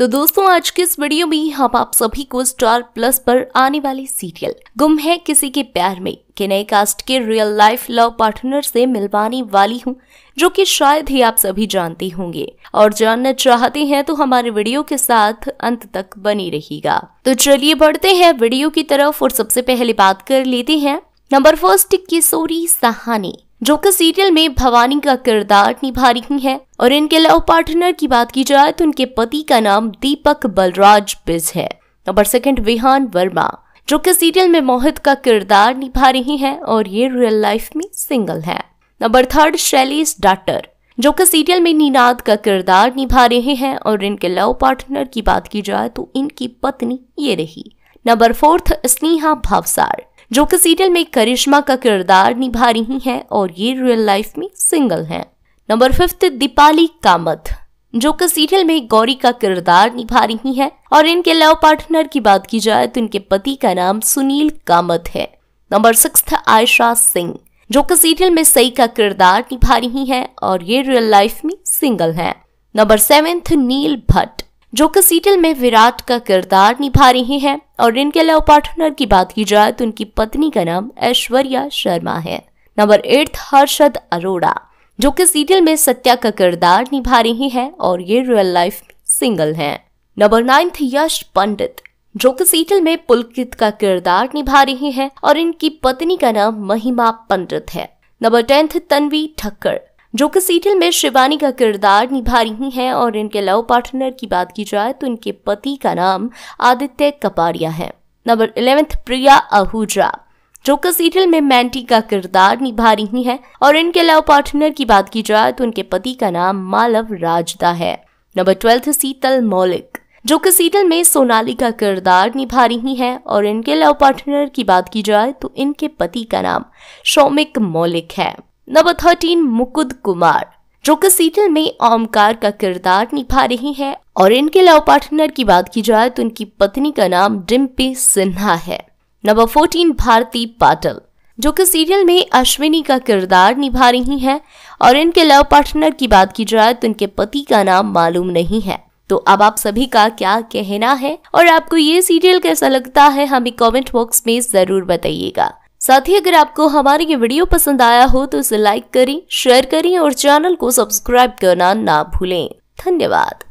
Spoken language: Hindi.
तो दोस्तों, आज के इस वीडियो में हम आप सभी को स्टार प्लस पर आने वाले सीरियल गुम है किसी के प्यार में, के नए कास्ट के रियल लाइफ लव पार्टनर से मिलवाने वाली हूँ, जो कि शायद ही आप सभी जानते होंगे। और जानना चाहते हैं तो हमारे वीडियो के साथ अंत तक बनी रहेगा तो चलिए बढ़ते हैं वीडियो की तरफ़ और सबसे पहले बात कर लेते हैं। Number first Kishori Sahani. जो कि सीरियल में भवानी का किरदार निभा रही हैं। और इनके लव पार्टनर की बात की जाए तो उनके पति का नाम दीपक बलराज बिज है। नंबर सेकंड विहान वर्मा, जो कि सीरियल में मोहित का किरदार निभा रही हैं और ये रियल लाइफ में सिंगल है। नंबर थर्ड शैलेश डाटर, जो कि सीरियल में नीनाद का किरदार निभा रहे हैं और इनके लव पार्टनर की बात की जाए तो इनकी पत्नी ये रही। नंबर फोर्थ स्नेहा भावसार जो कि सीरियल में करिश्मा का किरदार निभा रही हैं और ये रियल लाइफ में सिंगल हैं। नंबर फिफ्थ दीपाली कामत जो कि सीरियल में गौरी का किरदार निभा रही हैं। और इनके लव पार्टनर की बात की जाए तो इनके पति का नाम सुनील कामत है। नंबर सिक्स आयशा सिंह, जो कि सीरियल में सई का किरदार निभा रही हैं और ये रियल लाइफ में सिंगल हैं। नंबर सेवेंथ नील भट्ट जो कि सीरियल में विराट का किरदार निभा रही हैं और इनके लव पार्टनर की बात की जाए तो उनकी पत्नी का नाम ऐश्वर्या शर्मा है। नंबर एट हर्षद अरोड़ा, जो कि सीरियल में सत्या का किरदार निभा रही हैं और ये रियल लाइफ सिंगल हैं। नंबर नाइन्थ यश पंडित, जो कि सीरियल में पुलकित का किरदार निभा रही हैं और इनकी पत्नी का नाम महिमा पंडित है। नंबर टेंथ तन्वी ठक्कर जो कि सीरियल में शिवानी का किरदार निभा रही हैं और इनके लव पार्टनर की बात की जाए तो इनके पति का नाम आदित्य कपाड़िया है। नंबर इलेवेंथ, प्रिया आहूजा जो कि सीरियल में मैंटी का किरदार निभा रही हैं और इनके लव पार्टनर की बात की जाए तो इनके पति का नाम मालव राजदा है। नंबर ट्वेल्थ शीतल मौलिक, जो कि सीरियल में सोनाली का किरदार निभा रही हैं और इनके लव पार्टनर की बात की जाए तो इनके पति का नाम शौमिक मौलिक है। नंबर थर्टीन मुकुद कुमार, जो कि सीरियल में ओमकार का किरदार निभा रही है और इनके लव पार्टनर की बात की जाए तो इनकी पत्नी का नाम डिम्पी सिन्हा है। नंबर फोर्टीन भारती पाटल, जो कि सीरियल में अश्विनी का किरदार निभा रही हैं और इनके लव पार्टनर की बात की जाए तो इनके पति का नाम मालूम नहीं है। तो अब आप सभी का क्या कहना है और आपको ये सीरियल कैसा लगता है, हमें कमेंट बॉक्स में ज़रूर बताइएगा। साथ ही अगर आपको हमारी ये वीडियो पसंद आया हो तो इसे लाइक करें, शेयर करें और चैनल को सब्सक्राइब करना ना भूलें। धन्यवाद।